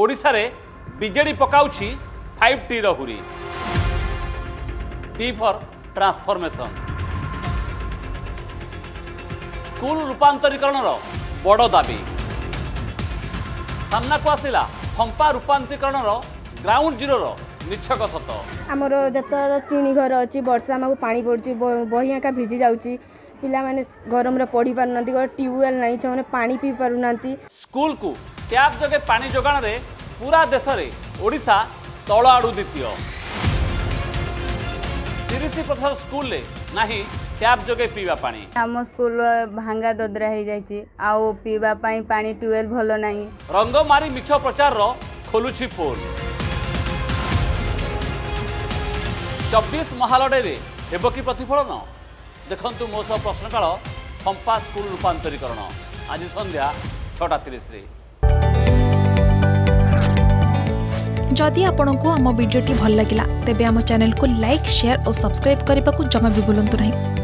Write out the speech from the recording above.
ଓଡ଼ିଶାରେ ବିଜେଡ଼ି ପକାଉଛି five T ରହୁରୀ ଟି ଫର୍ ଟ୍ରାନ୍ସଫର୍ମେସନ୍ ସ୍କୁଲ ରୂପାନ୍ତରୀକରଣର ବଡ଼ ଦାବି ସାମ୍ନାକୁ ଆସିଲା ଫମ୍ପା ରୂପାନ୍ତରୀକରଣର ଗ୍ରାଉଣ୍ଡ ଜିରୋର ନିଚ୍ଛକ ସତ ଆମର ଯେତେବେଳେ ଟିଣି ଘର ଅଛି ବର୍ଷା ଆମକୁ ପାଣି ପଡ଼ୁଛି ବହି ଏକା ଭିଜି ଯାଉଛି पिला माने गरम रे पढ़ी पार नथि ट्यूबवेल नाई छ माने पानी पी पार नथि स्कूल को टैप जगे पानी जोगान रे पूरा देश रे ओडिसा तळ द्वितीय तिरसी प्रथम स्कूल ले नाही टैप जगे पीवा पानी हम स्कूल भांगा ददरा हे जाई छी आउ पीवा पई पानी ट्यूबवेल भलो नाही रंग मारी मिछो प्रचार रो खोलू छी फोन चबीश महालडे हेब कि प्रतिफलन ଦେଖନ୍ତୁ ମୋ ସହ ପ୍ରଶ୍ନକାଳ ଫମ୍ପା ସ୍କୁଲ ରୂପାନ୍ତରୀକରଣ ଆଜି ସନ୍ଧ୍ୟା ଛଅଟା ତିରିଶରେ ଯଦି ଆପଣଙ୍କୁ ଆମ ଭିଡ଼ିଓଟି ଭଲ ଲାଗିଲା ତେବେ ଆମ ଚ୍ୟାନେଲକୁ ଲାଇକ୍ ସେୟାର ଓ ସବସ୍କ୍ରାଇବ୍ କରିବାକୁ ଜମା ବି ଭୁଲନ୍ତୁ ନାହିଁ